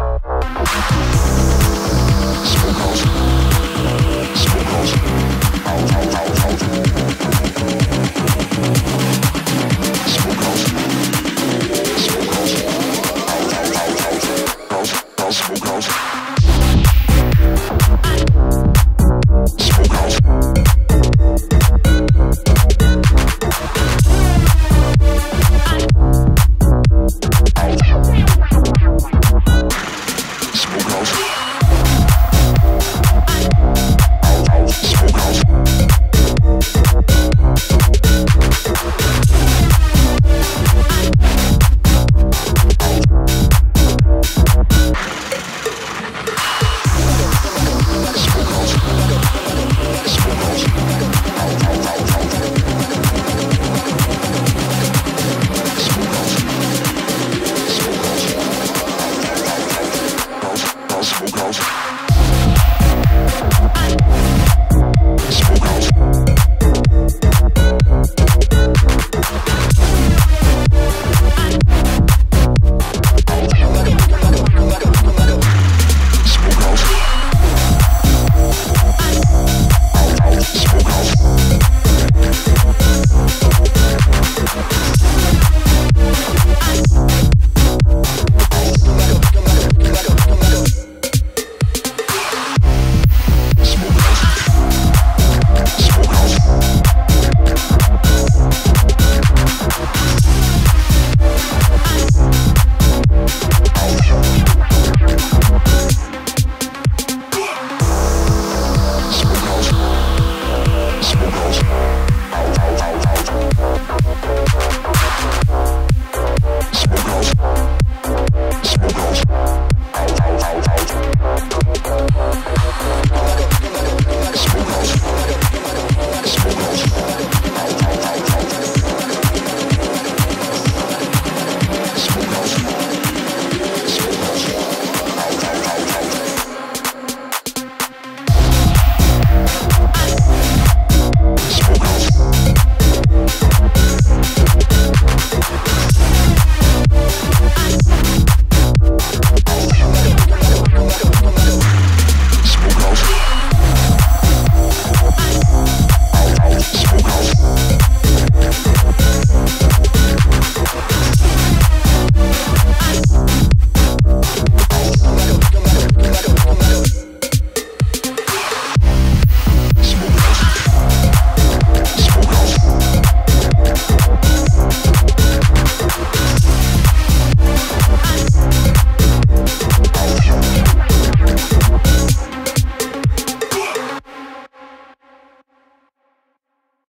Smokehouse. Smokehouse.